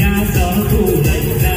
ราสองคู่เลย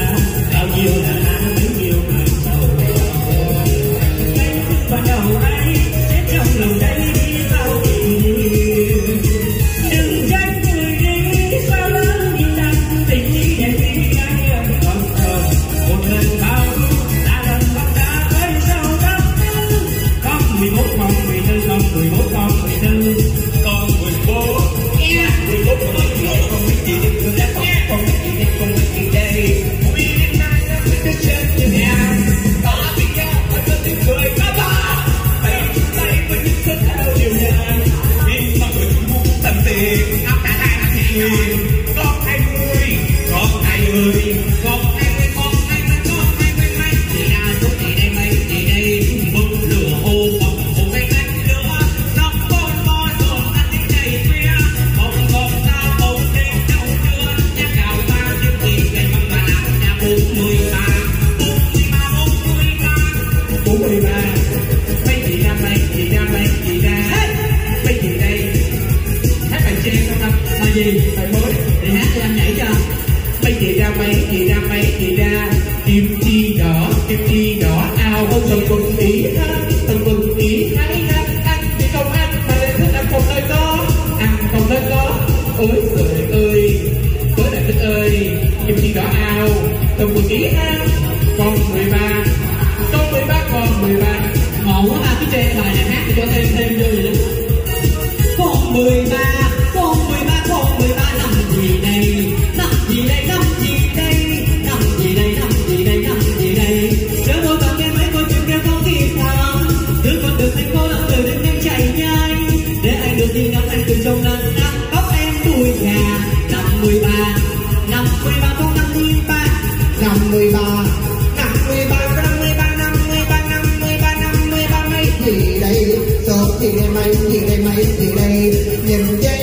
Yeah.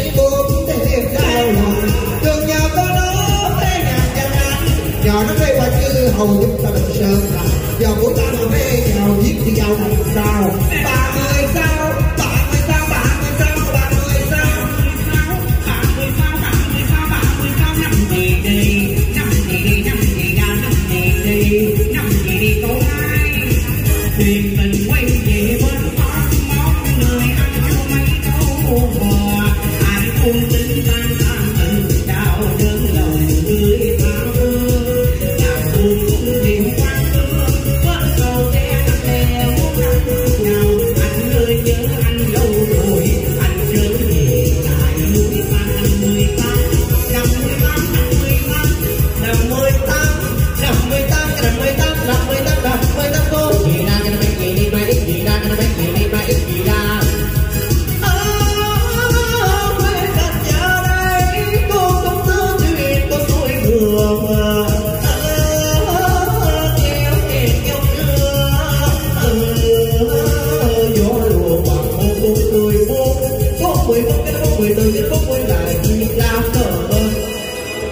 quên cái nó quên từ cái nó quên lại lao cờ bơ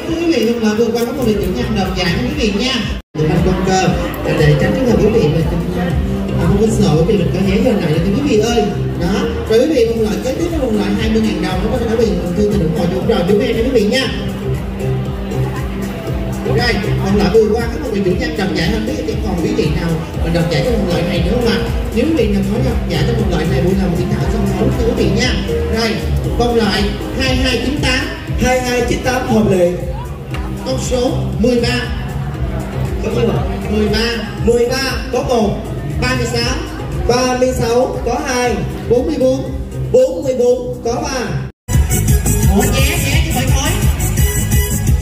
quý vị không là vừa qua có một điều kiểm nhận đồng giảng quý vị nha. Để làm con cơ để, để tránh trường hợp quý vị mình à, không có sợ thì mình có nhé giờ này thì quý vị ơi. Đó rồi quý vị một loại kế tiếp một loại 20.000 đồng nó có thể bị thư từ ủng hộ chúng rồi chúng em Vâng, hồng lợi vừa qua các vị chủ nhân đọc giải không biết còn quý vị nào mà đọc giải trong một loại này nữa không ạ? Nếu quý vị nào có đoạt giải trong một loại này buổi nào thì tạo xong báo cho quý vị nha. Rồi vòng loại 2298 2298 hợp lệ, con số 13 13 13 có 1 36 36 có 2 44 44 có 3 Ủa nhé nhé chứ phải nói.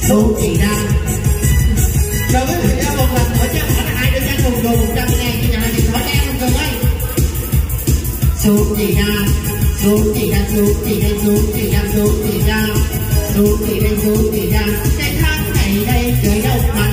Số chị ra xuống thì ra xuống thì ra xuống thì ra xuống thì ra xuống thì ra xuống thì ra xuống thì này đây trời đâu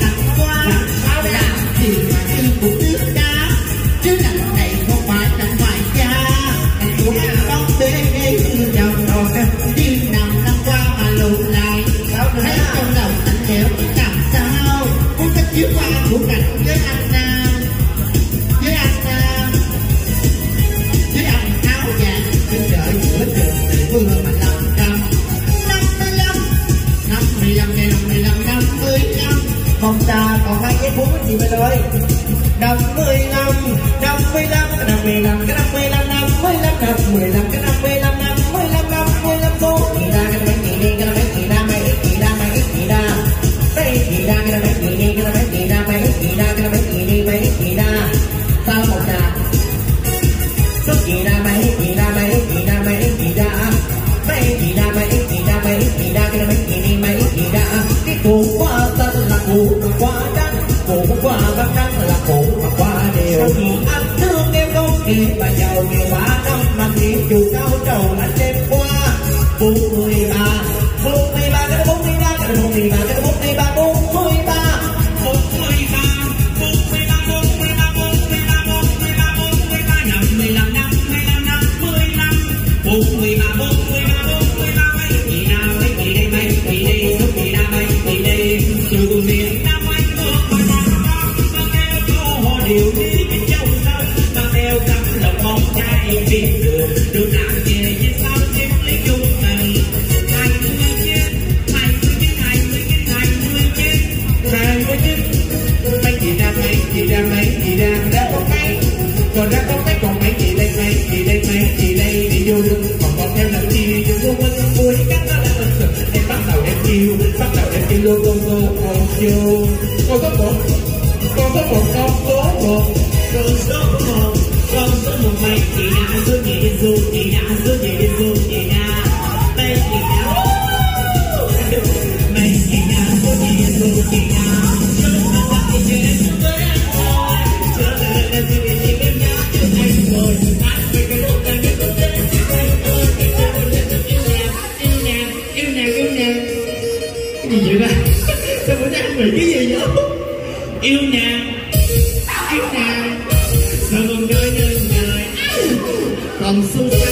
người ơi năm mươi năm năm mươi lăm năm mươi lăm, cái năm mươi lăm năm mươi lăm năm mười lăm, cái năm mươi còn đã có cách còn mấy chị đây mấy chị đây mấy chị đây đi vô lưng còn còn theo làm chi vô vô quên vui các nó đã bình thường em bắt đầu em yêu bắt đầu em yêu lô lô lô còn vô con có một con có một con có một con có một con vẫn một mày chị đã suốt ngày đi du chị đã suốt ngày đi du chị đã tay chị đã mày chị đã suốt ngày đi du chị đã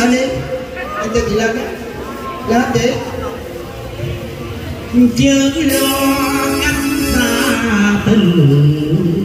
sana Anda bilangnya Lahat eh Jangan sa penuh